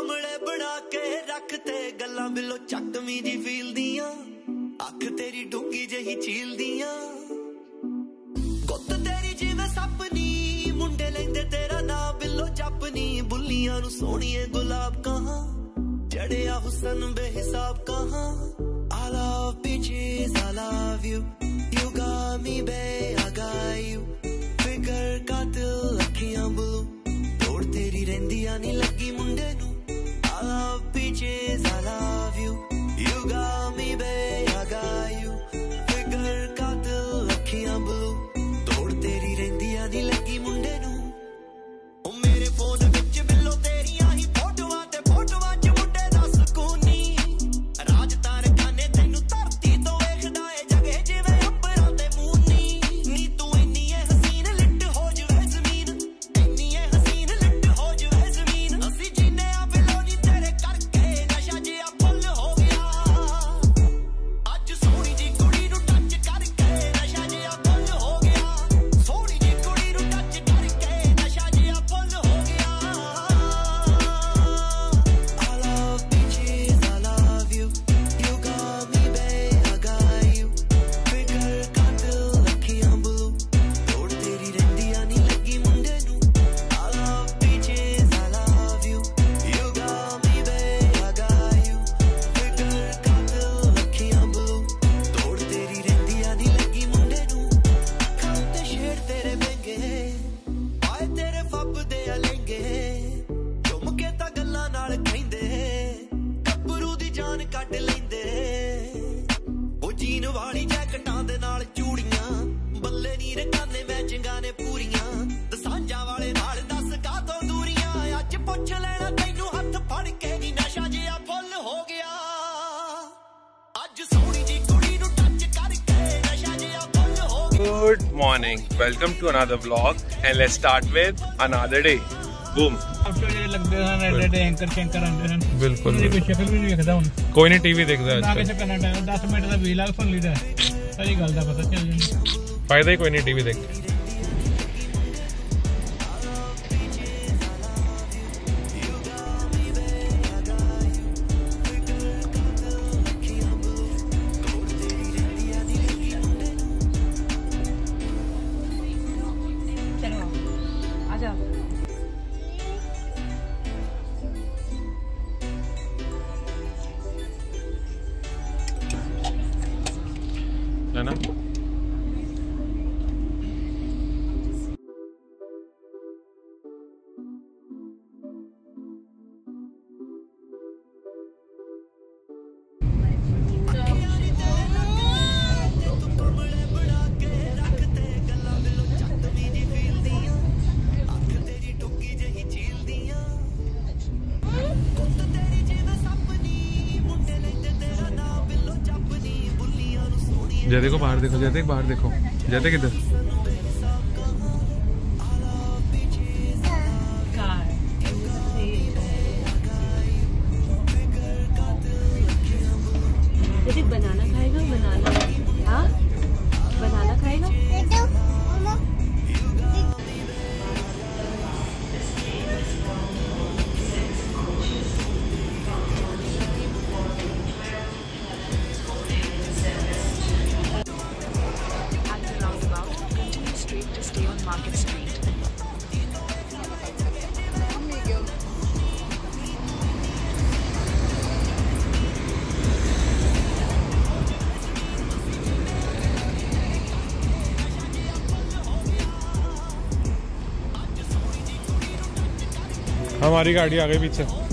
कमड़े बना के रखते गला बिलो चकमी जी फील दिया अख तेरी डूगी जी चील दिया सोनिए गुलाब कहा चढ़िया हुसन बेहिसाब कहा आला पिचेज आला व्यू बे आगायू फिकर का तिल अखियाँ लगी मुंडे न welcome to another vlog and let's start with another day. Boom. Boom. TV ਦੇਖਦਾ ਅੱਜ ਕੱਲ੍ਹ 10 ਮਿੰਟ ਦਾ ਵੀਲੌਗ ਫੋਨ ਲੀਦਾ ਸਹੀ ਗੱਲ ਦਾ ਪਤਾ ਚੱਲ ਜਾਂਦਾ ਫਾਇਦਾ ਹੀ ਕੋਈ ਨਹੀਂ ਟੀਵੀ ਦੇਖ ਕੇ जय देखो बाहर देखो जय देखो बाहर देखो। जय किधर? हमारी गाड़ी आ गई पीछे।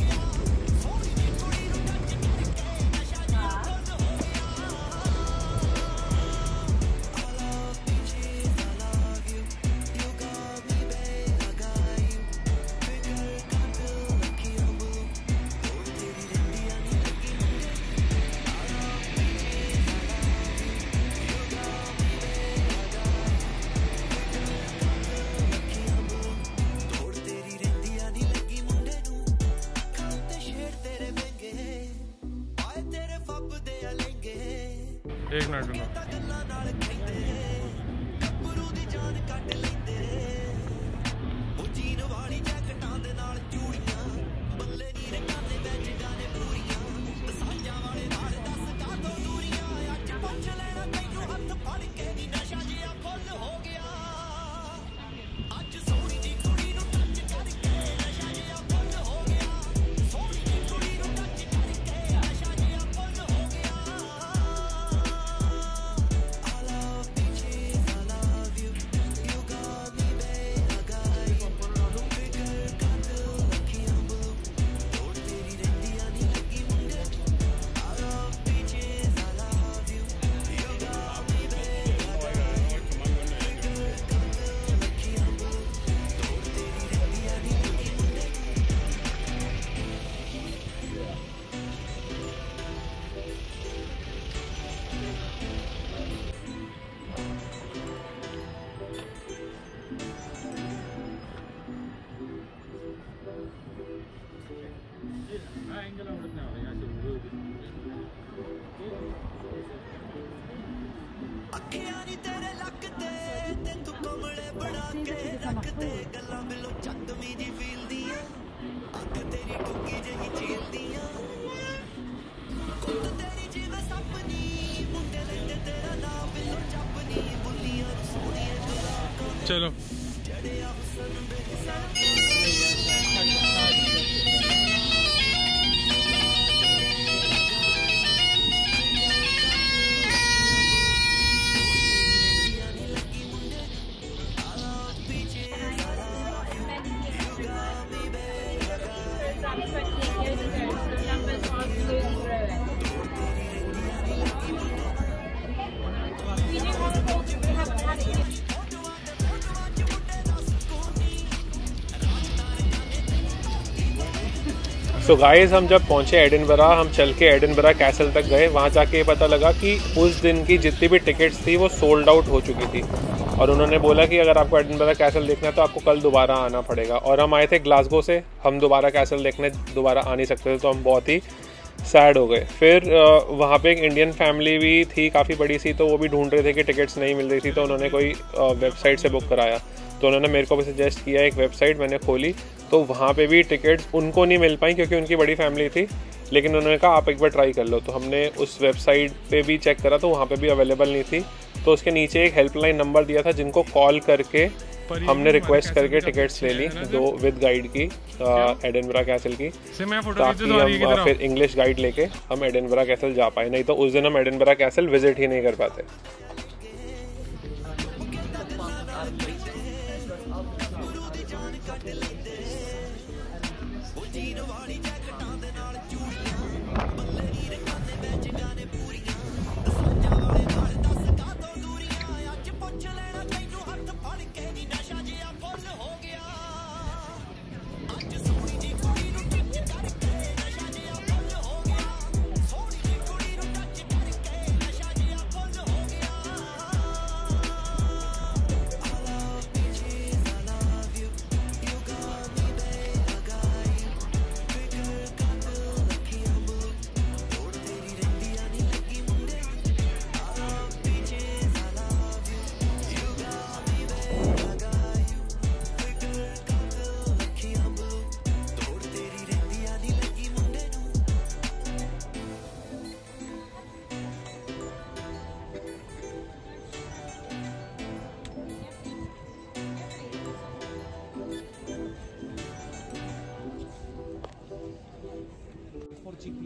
एक मिनट सो so गाइस हम जब पहुँचे एडिनबरा हम चल के एडिनबरा कैसल तक गए। वहाँ जाके पता लगा कि उस दिन की जितनी भी टिकट्स थी, वो सोल्ड आउट हो चुकी थी। और उन्होंने बोला कि अगर आपको एडिनबरा कैसल देखना है तो आपको कल दोबारा आना पड़ेगा। और हम आए थे ग्लासगो से। हम दोबारा कैसल देखने दोबारा आ नहीं सकते थे तो हम बहुत ही सैड हो गए। फिर वहाँ पे एक इंडियन फैमिली भी थी, काफ़ी बड़ी सी तो वो भी ढूंढ रहे थे कि टिकट्स नहीं मिल रही थी तो उन्होंने कोई वेबसाइट से बुक कराया। तो उन्होंने मेरे को भी सजेस्ट किया एक वेबसाइट मैंने खोली तो वहाँ पे भी टिकट्स उनको नहीं मिल पाई क्योंकि उनकी बड़ी फैमिली थी लेकिन उन्होंने कहा आप एक बार ट्राई कर लो। तो हमने उस वेबसाइट पे भी चेक करा तो वहाँ पे भी अवेलेबल नहीं थी। तो उसके नीचे एक हेल्पलाइन नंबर दिया था जिनको कॉल करके हमने रिक्वेस्ट करके टिकट्स ले ली दो विद गाइड की एडनबरा कैसल की। खींच ताकि हम फिर इंग्लिश गाइड लेके हम एडनबरा कैसल जा पाए नहीं तो उस दिन हम एडनबरा कैसल विज़िट ही नहीं कर पाते।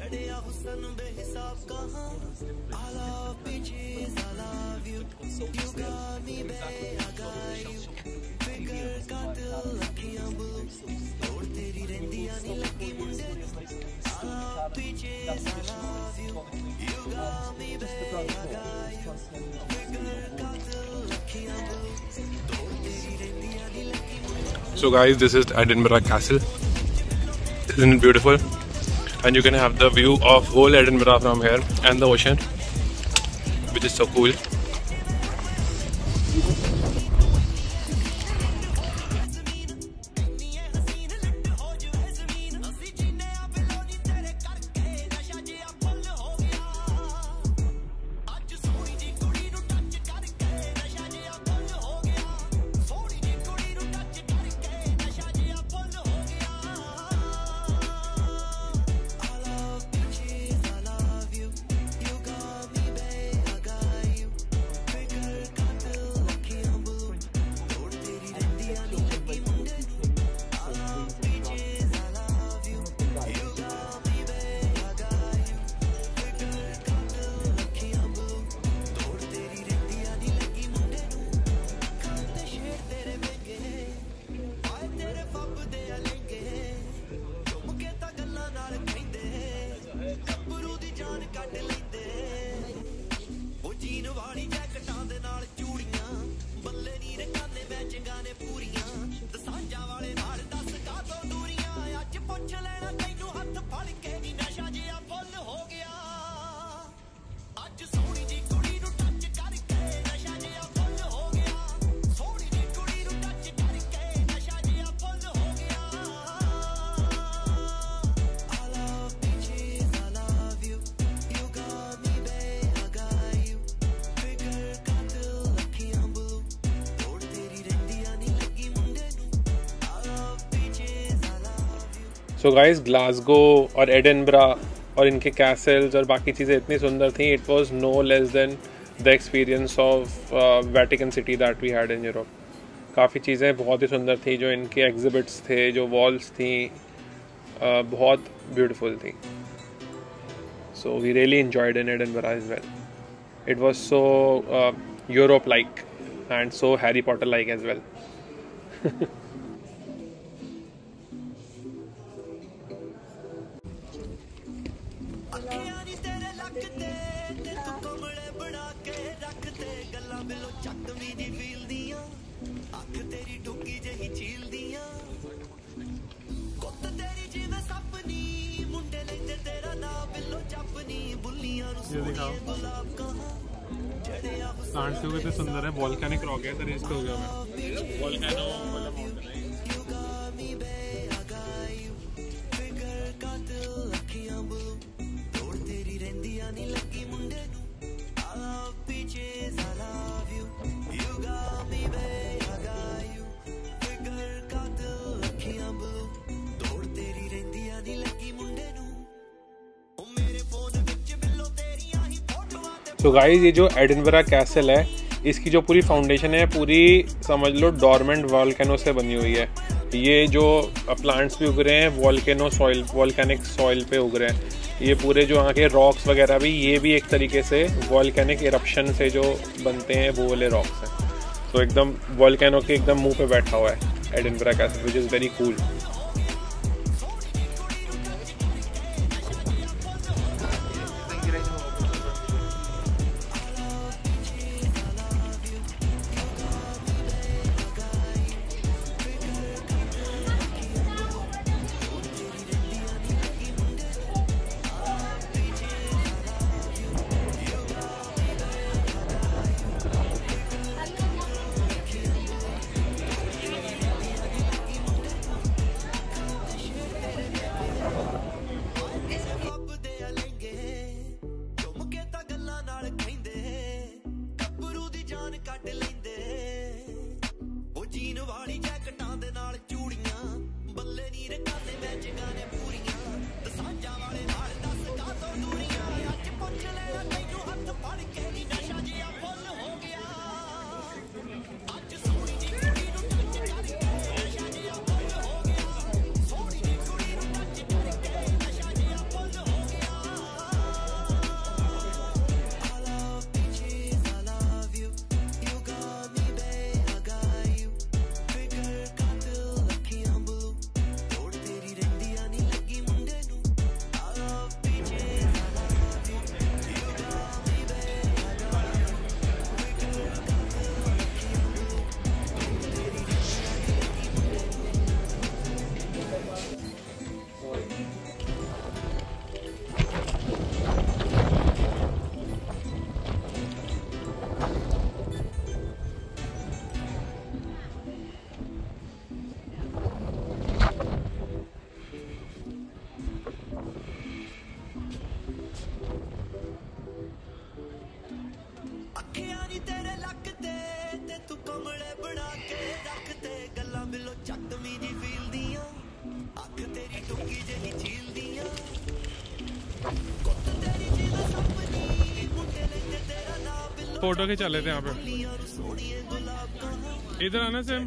हुसन बेहिसाब कहा फिगर का दिल ब्लू और तेरी रेंदियां नी लकी मुंडे फिगर का दिल ब्लू और तेरी रेंदियां नी लकी मुंडे So guys, this is Edinburgh Castle. Isn't it beautiful? And you can have the view of whole Edinburgh from here and the ocean, which is so cool. So guys Glasgow और Edinburgh और इनके castles और बाकी चीज़ें इतनी सुंदर थी it was no less than the experience of Vatican city that we had in Europe काफ़ी चीज़ें बहुत ही सुंदर थी जो इनके एग्जिबिट्स थे जो वॉल्स थी uh, बहुत ब्यूटीफुल थी। So we really enjoyed in Edinburgh is well it was so Europe like and so Harry Potter like as well plants भी कितने सुंदर है। वॉल्केनिक रॉक है रेस इसको हो गया मैं। वॉल्केनो सो गाइज़ ये जो एडनबरा कैसल है, इसकी जो पूरी फाउंडेशन है, पूरी समझ लो डॉर्मेंट वॉलकैनो से बनी हुई है। ये जो प्लांट्स भी उग रहे हैं वॉलकैनो सॉइल वॉलकैनिक सॉइल पे उग रहे हैं। ये पूरे जो यहाँ के रॉक्स वगैरह भी, ये भी एक तरीके से वॉलकैनिक इरप्शन से जो बनते हैं, वो वाले रॉक्स हैं। तो एकदम वॉलकैनो के एकदम मुँह पे बैठा हुआ है Edinburgh castle which is very cool photo खिंचा लेते हैं यहाँ पे। इधर आना सेम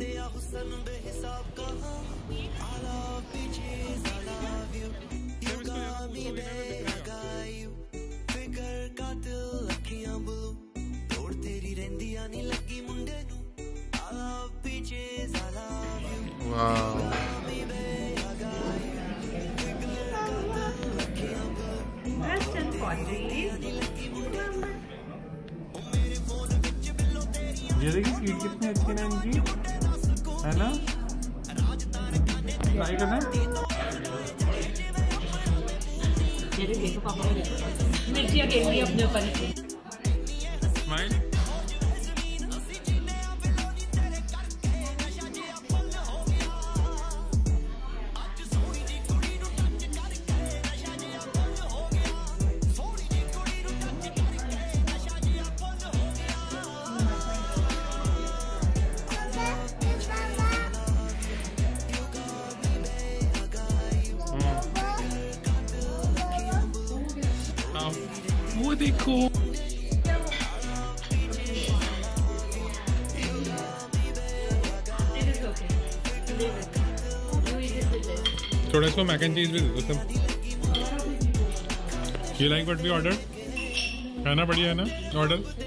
देखो थोड़ा इसको मैक एंड चीज़ भी दे दो, सब। You like what we order है ना बढ़िया है ना? Order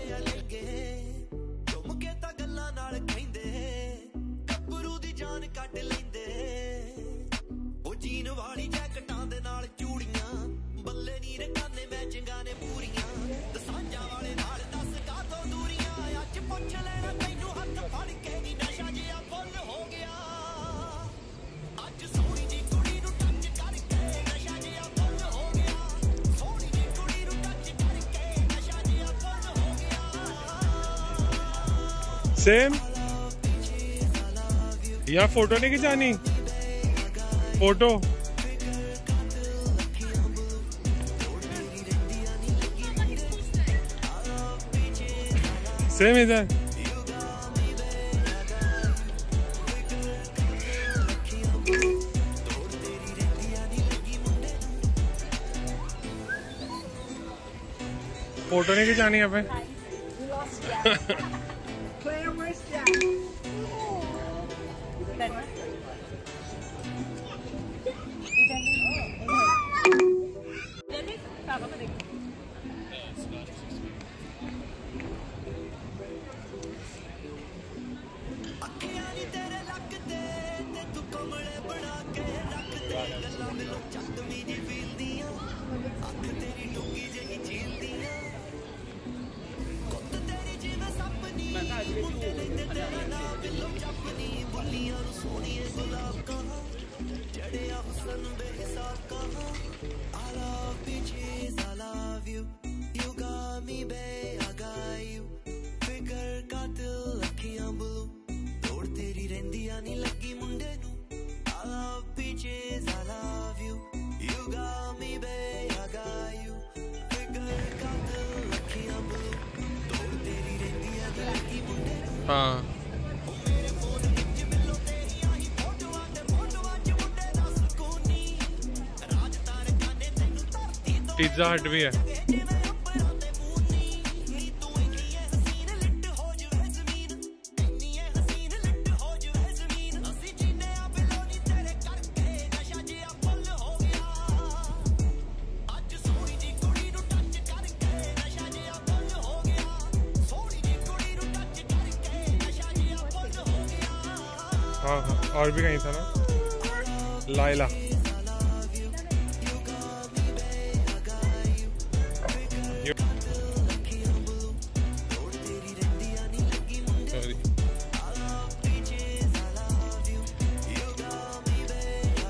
same. यहाँ फ़ोटो नहीं खिंचानी? फ़ोटो। सेम इधर। फ़ोटो नहीं खिंचानी यहाँ पे। ਤੋਂ पिज्जा हट भी है। भी कहीं था ना? लाइला।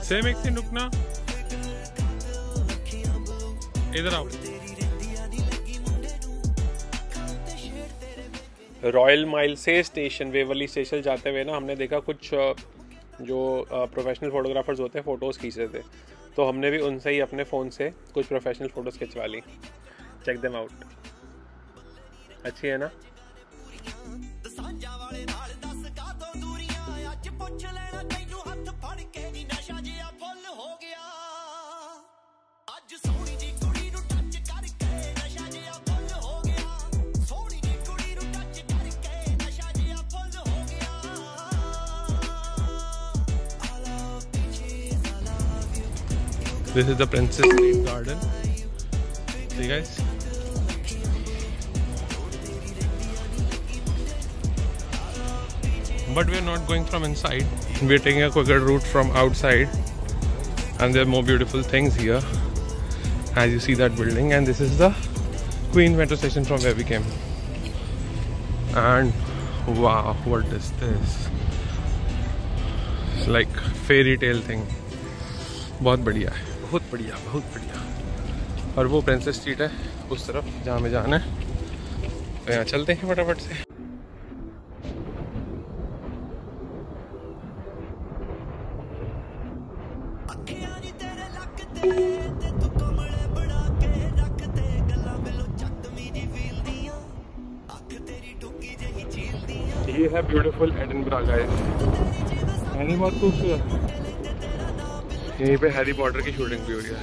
सेम एक दिन रुकना इधर आओ। रॉयल माइल से स्टेशन, वेवली स्टेशन जाते हुए ना हमने देखा कुछ जो प्रोफेशनल फोटोग्राफर्स होते हैं फ़ोटोज़ खींच रहे थे। तो हमने भी उनसे ही अपने फ़ोन से कुछ प्रोफेशनल फ़ोटोज़ खिंचवा ली। चेक देम आउट अच्छी है ना? This is the Princess Street Garden. See guys? But we're not going from inside. We're taking a quicker route from outside. And there are more beautiful things here. As you see that building. And this is the Queen metro station from where we came. And wow, what is this? Like fairy tale thing बहुत बढ़िया है बहुत बढ़िया बहुत बढ़िया। और वो princess street है, उस तरफ़, जहाँ में जाना है। तो यहाँ चलते हैं फटाफट से। ये है ब्यूटीफुल एडनब्रा गाइस बहुत खूबसूरत यहीं पे हैरी पॉटर की शूटिंग भी हुई है।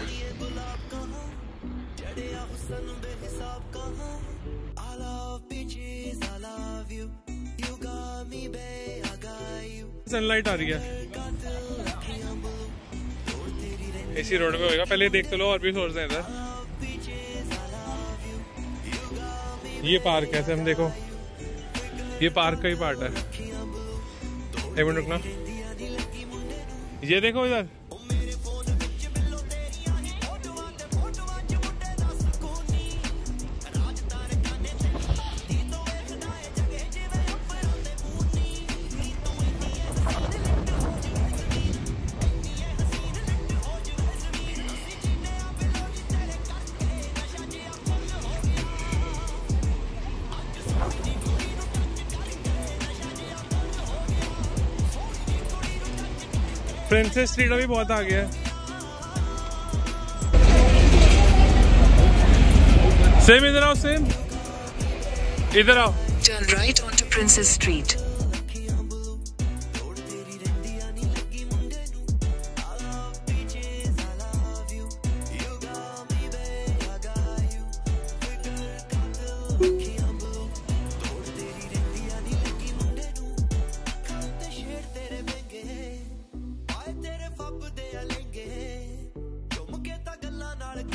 सनलाइट आ रही है। इसी रोड पे होगा पहले देख तो लो, और भी सोर्स हैं इधर। ये पार्क है हम देखो। ये पार्क का ही पार्ट है। एक मिनट रुकना। ये देखो इधर। प्रिंसेस स्ट्रीट अभी बहुत आ गया है। सेम इधर आओ सेम इधर आओ। Turn right on to Princes Street.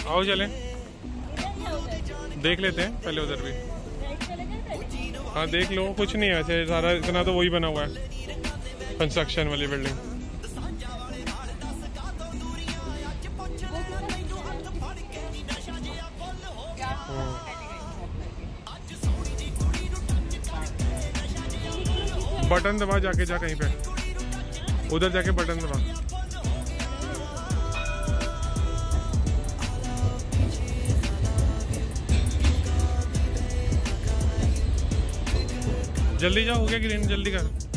आओ चले। देख लेते हैं, पहले उधर भी। हाँ देख लो, कुछ नहीं है ऐसे, सारा इतना तो वही बना हुआ है कंस्ट्रक्शन वाली बिल्डिंग बटन दबा जाके, जा कहीं पे। उधर जाके बटन दबा। जल्दी जाओ हो गया ग्रीन जल्दी कर।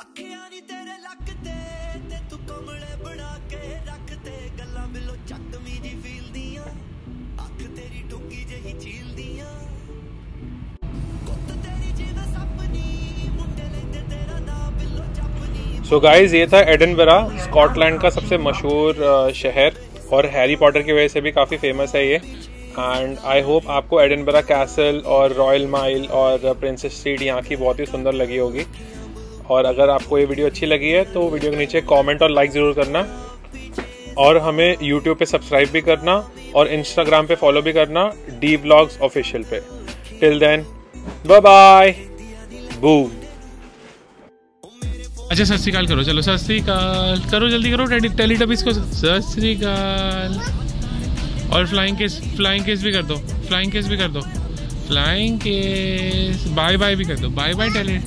ਅੱਖੀਆਂ ਨੀ ਤੇਰੇ ਲੱਕ ਤੇ ਤੇ ਤੂੰ ਕਮਲੇ ਬਣਾ ਕੇ ਰੱਖਦੇ ਗੱਲਾਂ ਮਿਲੋ ਚੱਕਵੀਂ ਜੀ ਫੀਲ ਦੀਆਂ ਅੱਖ ਤੇਰੀ ਡੁੱਗੀ ਜਿਹੀ ਝੀਲਦੀਆਂ ਗੁੱਤ ਤੇਰੀ ਜਿਵੇਂ ਸਪਨੀ ਮੁੰਡੇ ਲੈਂਦੇ ਤੇਰਾ ਨਾਮ ਬਿੱਲੋ ਚੱਪਨੀ सो गाइज ये था एडनबरा स्कॉटलैंड का सबसे मशहूर अ, शहर और हैरी पॉटर की वजह से भी काफ़ी फेमस है ये एंड आई होप आपको एडनबरा कैसल और रॉयल माइल और प्रिंसेस स्ट्रीट यहाँ की बहुत ही सुंदर लगी होगी और अगर आपको ये वीडियो अच्छी लगी है तो वीडियो के नीचे कमेंट और लाइक ज़रूर करना। और हमें यूट्यूब पे सब्सक्राइब भी करना और इंस्टाग्राम पे फॉलो भी करना डी ब्लॉग्स ऑफिशियल पे। Till then bye bye boom अच्छा सत श्रीकाल करो। चलो, सत श्रीकाल करो, जल्दी करो, टेडी टेलीटबीज को सत श्रीकाल और फ्लाइंग केस फ्लाइंग केस भी कर दो। फ्लाइंग केस भी कर दो। फ्लाइंग केस बाय बाय भी कर दो। Bye bye tele